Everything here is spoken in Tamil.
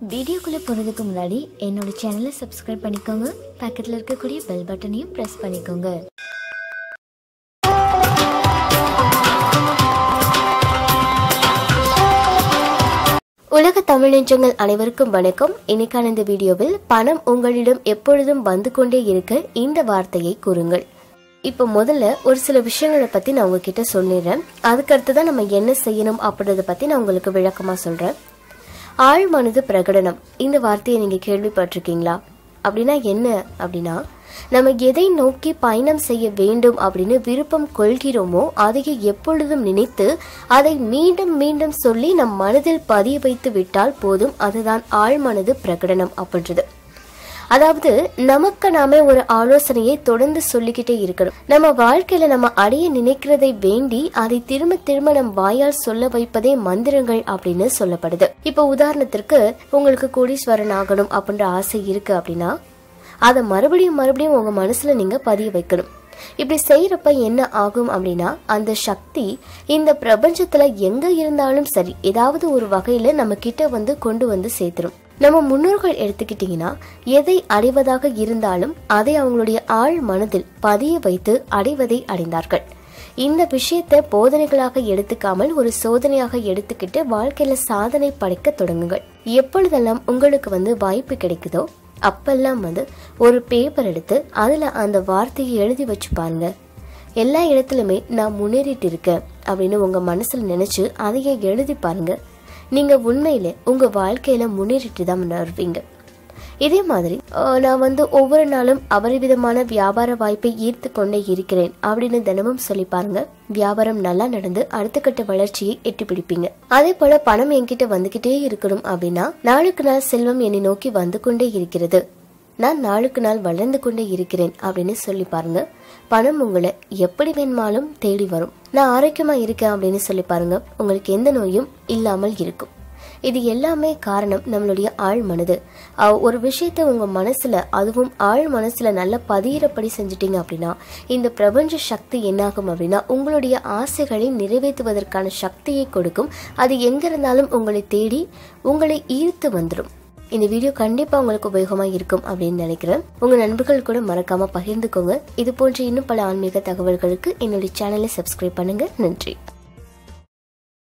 வீடியோக்குள்ளே போகிறதுக்கு முன்னாடி என்னோட சேனலை சப்ஸ்கிரைப் பண்ணிக்கோங்க. பக்கத்தில் இருக்கக்கூடிய பெல் பட்டனையும் ப்ரெஸ் பண்ணிக்கோங்க. உலக தமிழ் நெஞ்சங்கள் அனைவருக்கும் வணக்கம். இன்னைக்கான இந்த வீடியோவில் பணம் உங்களிடம் எப்பொழுதும் வந்து கொண்டே இருக்க இந்த வார்த்தையை கூறுங்கள். இப்போ முதல்ல ஒரு சில விஷயங்களை பத்தி நான் உங்ககிட்ட சொல்லிடுறேன். அதுக்கடுத்து தான் நம்ம என்ன செய்யணும் அப்படின்றத பத்தி நான் உங்களுக்கு விளக்கமா சொல்றேன். ஆழ்மனது பிரகடனம். இந்த வார்த்தையை நீங்க கேள்விப்பட்டிருக்கீங்களா? அப்படின்னா என்ன? அப்படின்னா நம்ம எதை நோக்கி பயணம் செய்ய வேண்டும் அப்படின்னு விருப்பம் கொள்கிறோமோ அதையே எப்பொழுதும் நினைத்து அதை மீண்டும் மீண்டும் சொல்லி நம் மனதில் பதிய வைத்து விட்டால் போதும். அதுதான் ஆழ்மனது பிரகடனம் அப்படின்றது. அதாவது நமக்கு நாமே ஒரு ஆலோசனையை தொடர்ந்து சொல்லிக்கிட்டே இருக்கணும். நம்ம வாழ்க்கையில நம்ம அடைய நினைக்கிறதை வேண்டி அதை திரும்ப திரும்ப நம் வாயால் சொல்ல வைப்பதே மந்திரங்கள் அப்படின்னு சொல்லப்படுது. இப்போ உதாரணத்திற்கு உங்களுக்கு கோடீஸ்வரன் ஆகணும் அப்படின்ற ஆசை இருக்கு அப்படின்னா அதை மறுபடியும் மறுபடியும் உங்க மனசுல நீங்க பதிய வைக்கணும். இப்படி செய்யறப்ப என்ன ஆகும் அப்படின்னா அந்த சக்தி இந்த பிரபஞ்சத்துல எங்க இருந்தாலும் சரி ஏதாவது ஒரு வகையில நம்ம கிட்ட வந்து கொண்டு வந்து சேர்த்துரும். நம்ம முன்னோர்கள் எடுத்துக்கிட்டீங்கன்னா எதை அடைவதாக இருந்தாலும் அதை அவங்களுடைய ஆழ் மனதில் பதிய வைத்து அடைவதை அடைந்தார்கள். இந்த விஷயத்தை போதனைகளாக எடுத்துக்காமல் ஒரு சோதனையாக எடுத்துக்கிட்டு வாழ்க்கையில சாதனை படைக்க தொடங்குங்கள். எப்பொழுதெல்லாம் உங்களுக்கு வந்து வாய்ப்பு கிடைக்குதோ அப்பெல்லாம் வந்து ஒரு பேப்பர் எடுத்து அதுல அந்த வார்த்தையை எழுதி வச்சு பாருங்க. எல்லா இடத்துலையுமே நான் முன்னேறிட்டு இருக்கேன் அப்படின்னு உங்க மனசுல நினைச்சு அதையே எழுதி பாருங்க. நீங்கள் உண்மையில் உங்கள் வாழ்க்கையில் முன்னேறிட்டு தான் வருவீங்க. இதே மாதிரி நான் வந்து ஒவ்வொரு நாளும் அபரிவிதமான வியாபார வாய்ப்பை ஈர்த்து கொண்டே இருக்கிறேன் அப்படின்னு தினமும் சொல்லி பாருங்க. வியாபாரம் நல்லா நடந்து அடுத்த கட்ட வளர்ச்சியை எட்டி பிடிப்பீங்க அதே போல பணம் என்கிட்ட வந்துகிட்டே இருக்கணும் அப்படின்னா நாளுக்கு நாள் செல்வம் என்னை நோக்கி வந்து கொண்டே இருக்கிறது. நான் நாளுக்கு நாள் வளர்ந்து கொண்டே இருக்கிறேன் அப்படின்னு சொல்லி பாருங்க. பணம் உங்களை எப்படி வேணுமாலும் தேடி வரும். நான் ஆரோக்கியமா இருக்கேன் அப்படின்னு சொல்லி பாருங்க. உங்களுக்கு எந்த நோயும் இல்லாமல் இருக்கும். இது எல்லாமே காரணம் நம்மளுடைய ஆழ் மனது. ஒரு விஷயத்த உங்க மனசுல அதுவும் ஆழ் மனசுல நல்லா பதியிறப்படி செஞ்சிட்டீங்க அப்படின்னா இந்த பிரபஞ்ச சக்தி என்னாகும் அப்படின்னா உங்களுடைய ஆசைகளை நிறைவேற்றுவதற்கான சக்தியை கொடுக்கும். அது எங்க இருந்தாலும் உங்களை தேடி உங்களை ஈர்த்து வந்துடும் இந்த வீடியோ கண்டிப்பா உங்களுக்கு உபயோகமா இருக்கும் அப்படின்னு நினைக்கிறேன். உங்க நண்பர்கள் கூட மறக்காம பகிர்ந்துக்கோங்க. இது போன்ற இன்னும் பல ஆன்மீக தகவல்களுக்கு என்னுடைய சேனலை சப்ஸ்கிரைப் பண்ணுங்க. நன்றி.